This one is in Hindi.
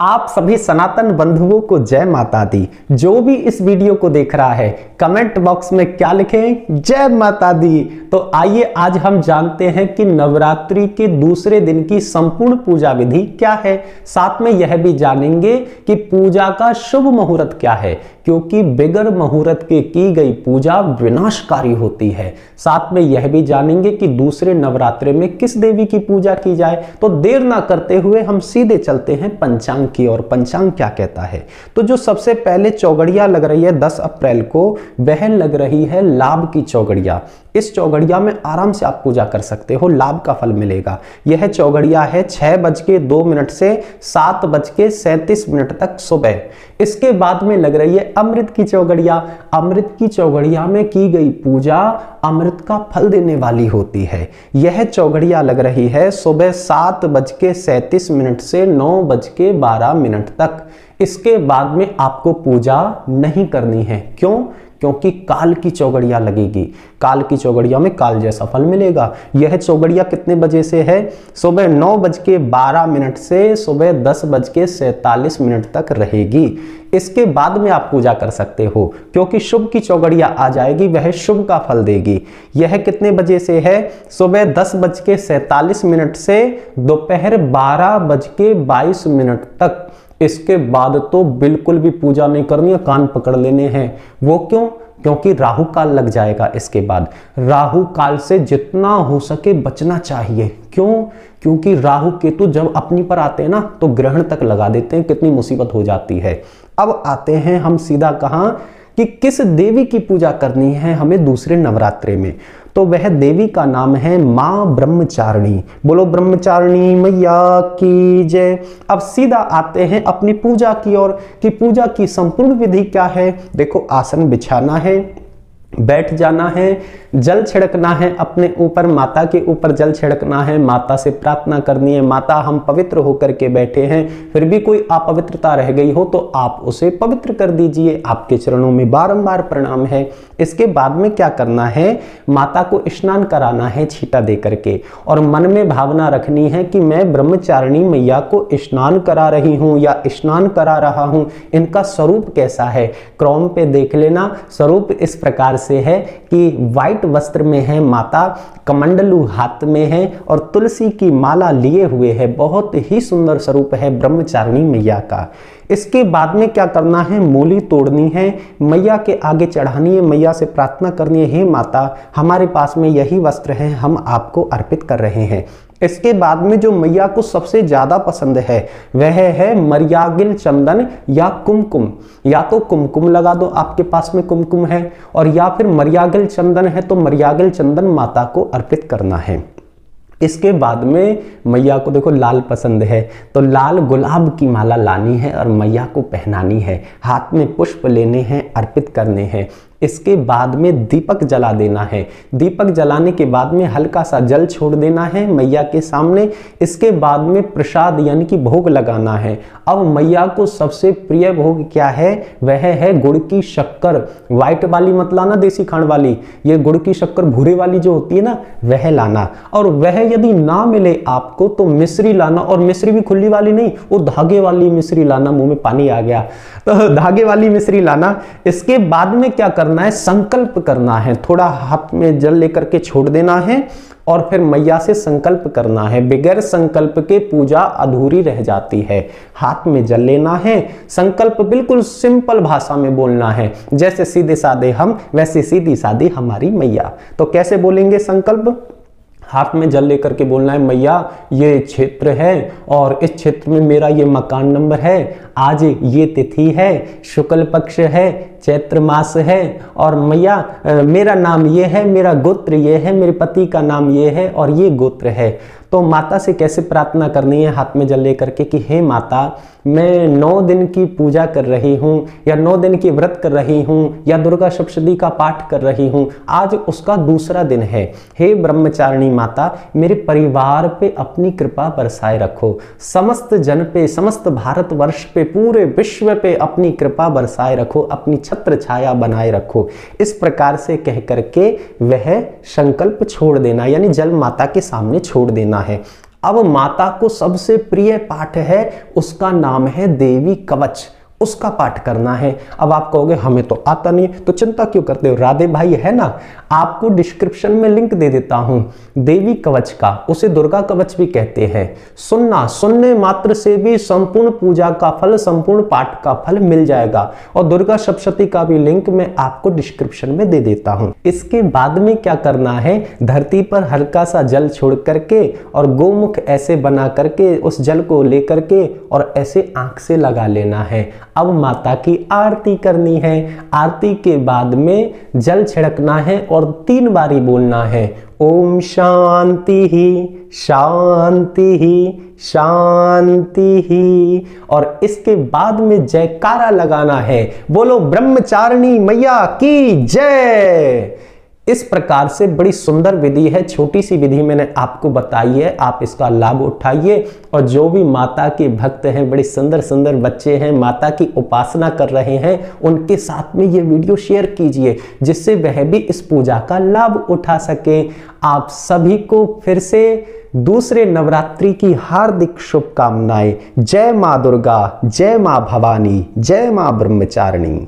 आप सभी सनातन बंधुओं को जय माता दी। जो भी इस वीडियो को देख रहा है कमेंट बॉक्स में क्या लिखें? जय माता दी। तो आइए आज हम जानते हैं कि नवरात्रि के दूसरे दिन की संपूर्ण पूजा विधि क्या है। साथ में यह भी जानेंगे कि पूजा का शुभ मुहूर्त क्या है, क्योंकि बिगर मुहूर्त के की गई पूजा विनाशकारी होती है। साथ में यह भी जानेंगे कि दूसरे नवरात्रे में किस देवी की पूजा की जाए। तो देर ना करते हुए हम सीधे चलते हैं पंचांग की और पंचांग क्या कहता है? तो जो सबसे पहले चौगड़िया लग रही है 10 अप्रैल को वह लग रही है लाभ की चौगड़िया। इस चौगड़िया में आराम से आप पूजा कर सकते हो, लाभ का फल मिलेगा। यह चौगड़िया है छह बज के दो मिनट से सात बज के सैंतीस मिनट तक सुबह। इसके बाद में लग रही है अमृत की चौगड़िया। अमृत की चौगड़िया में की गई पूजा अमृत का फल देने वाली होती है। यह चौघड़िया लग रही है सुबह सात बज के सैतीस मिनट से नौ बज के बारह मिनट तक। इसके बाद में आपको पूजा नहीं करनी है। क्यों? क्योंकि काल की चौगड़िया लगेगी। काल की चौगड़िया में काल जैसा फल मिलेगा। यह चौगड़िया कितने बजे से है? सुबह नौ बज के बारह मिनट से सुबह दस बज के सैतालीस मिनट तक रहेगी। इसके बाद में आप पूजा कर सकते हो, क्योंकि शुभ की चौगड़िया आ जाएगी, वह शुभ का फल देगी। यह कितने बजे से है? सुबह दस बज के सैतालीस मिनट से दोपहर बारह बज के बाईस मिनट तक। इसके बाद तो बिल्कुल भी पूजा नहीं करनी है कान पकड़ लेने हैं। वो क्यों? क्योंकि राहु काल लग जाएगा इसके बाद। राहु काल से जितना हो सके बचना चाहिए। क्यों? क्योंकि राहु केतु जब अपनी पर आते हैं ना तो ग्रहण तक लगा देते हैं, कितनी मुसीबत हो जाती है। अब आते हैं हम सीधा कहा कि किस देवी की पूजा करनी है हमें दूसरे नवरात्रे में। तो वह देवी का नाम है माँ ब्रह्मचारिणी। बोलो, ब्रह्मचारिणी मैया की जय। अब सीधा आते हैं अपनी पूजा की ओर कि पूजा की संपूर्ण विधि क्या है? देखो, आसन बिछाना है। बैठ जाना है, जल छिड़कना है अपने ऊपर, माता के ऊपर जल छिड़कना है, माता से प्रार्थना करनी है, माता हम पवित्र होकर के बैठे हैं, फिर भी कोई अपवित्रता रह गई हो तो आप उसे पवित्र कर दीजिए, आपके चरणों में बारंबार प्रणाम है। इसके बाद में क्या करना है, माता को स्नान कराना है छीटा दे करके, और मन में भावना रखनी है कि मैं ब्रह्मचारिणी मैया को स्नान करा रही हूँ या स्नान करा रहा हूँ, इनका स्वरूप कैसा है, क्रॉम पे देख लेना, स्वरूप इस प्रकार से है कि व्हाइट वस्त्र में है माता, कमंडलू हाथ में है और तुलसी की माला लिए हुए है। बहुत ही सुंदर स्वरूप है ब्रह्मचारिणी मैया का। इसके बाद में क्या करना है? मूली तोड़नी है। मैया के आगे चढ़ानी है। मैया से प्रार्थना करनी है, हे माता, हमारे पास में यही वस्त्र है, हम आपको अर्पित कर रहे हैं। इसके बाद में जो मैया को सबसे ज़्यादा पसंद है, वह है मरियागिल चंदन या कुमकुम। या तो कुमकुम लगा दो, आपके पास में कुमकुम है, और या फिर मरियागिल चंदन है तो मरियागिल चंदन माता को अर्पित करना है। इसके बाद में मैया को देखो, लाल पसंद है तो लाल गुलाब की माला लानी है और मैया को पहनानी है। हाथ में पुष्प लेने हैं, अर्पित करने हैं। इसके बाद में दीपक जला देना है। दीपक जलाने के बाद में हल्का सा जल छोड़ देना है मैया के सामने। इसके बाद में प्रसाद यानी कि भोग लगाना है। अब मैया को सबसे प्रिय भोग क्या है? वह है गुड़ की शक्कर। व्हाइट वाली मत लाना, देसी खांड वाली। ये गुड़ की शक्कर भूरे वाली जो होती है ना, वह लाना। और वह यदि ना मिले आपको तो मिश्री लाना। और मिश्री भी खुली वाली नहीं, वो धागे वाली मिश्री लाना। मुँह में पानी आ गया। तो धागे वाली मिश्री लाना। इसके बाद में क्या करना है, संकल्प करना है। थोड़ा हाथ में जल लेकर के छोड़ देना है और फिर मैया से संकल्प करना है। बगैर संकल्प के पूजा अधूरी रह जाती है। हाथ में जल लेना है। संकल्प बिल्कुल सिंपल भाषा में बोलना है। जैसे सीधे साधे हम, वैसे सीधी साधी हमारी मैया। तो कैसे बोलेंगे संकल्प? हाथ में जल लेकर के बोलना है, मैया, ये क्षेत्र है और इस क्षेत्र में मेरा ये मकान नंबर है। आज ये तिथि है, शुक्ल पक्ष है, चैत्र मास है और मैया मेरा नाम ये है, मेरा गोत्र ये है, मेरे पति का नाम ये है और ये गोत्र है। तो माता से कैसे प्रार्थना करनी है? हाथ में जल लेकर के कि, हे माता, मैं नौ दिन की पूजा कर रही हूँ, या नौ दिन की व्रत कर रही हूँ, या दुर्गा सप्तदी का पाठ कर रही हूँ, आज उसका दूसरा दिन है। हे ब्रह्मचारिणी माता, मेरे परिवार पे अपनी कृपा बरसाए रखो। समस्त जन पे, समस्त भारतवर्ष पे, पूरे विश्व पे अपनी कृपा बरसाए रखो, अपनी छत्र छाया बनाए रखो। इस प्रकार से कह करके वह संकल्प छोड़ देना, यानी जल माता के सामने छोड़ देना है। अब माता को सबसे प्रिय पाठ है उसका नाम है देवी कवच। उसका पाठ करना है। अब आप कहोगे, हमें तो आता नहीं तो चिंता क्यों करते हो? राधे भाई, है ना? आपको डिस्क्रिप्शन में लिंक दे देता हूँ। देवी कवच का, उसे दुर्गा कवच भी कहते हैं। सुनना, सुनने मात्र से भी संपूर्ण पूजा का फल, संपूर्ण पाठ का फल मिल जाएगा। और दुर्गा सप्तशती का भी लिंक मैं आपको डिस्क्रिप्शन में दे देता हूँ। इसके बाद में क्या करना है? धरती पर हल्का सा जल छोड़ करके और गोमुख ऐसे बना करके, उस जल को लेकर के और ऐसे आँख से लगा लेना है। अब माता की आरती करनी है। आरती के बाद में जल छिड़कना है और तीन बारी बोलना है, ओम शांति ही शांति ही शांति ही। और इसके बाद में जयकारा लगाना है। बोलो, ब्रह्मचारिणी मैया की जय! इस प्रकार से बड़ी सुंदर विधि है, छोटी सी विधि मैंने आपको बताई है, आप इसका लाभ उठाइए। और जो भी माता के भक्त हैं, बड़े सुंदर सुंदर बच्चे हैं, माता की उपासना कर रहे हैं, उनके साथ में ये वीडियो शेयर कीजिए, जिससे वह भी इस पूजा का लाभ उठा सके। आप सभी को फिर से दूसरे नवरात्रि की हार्दिक शुभकामनाएँ। जय माँ दुर्गा, जय माँ भवानी, जय माँ ब्रह्मचारिणी।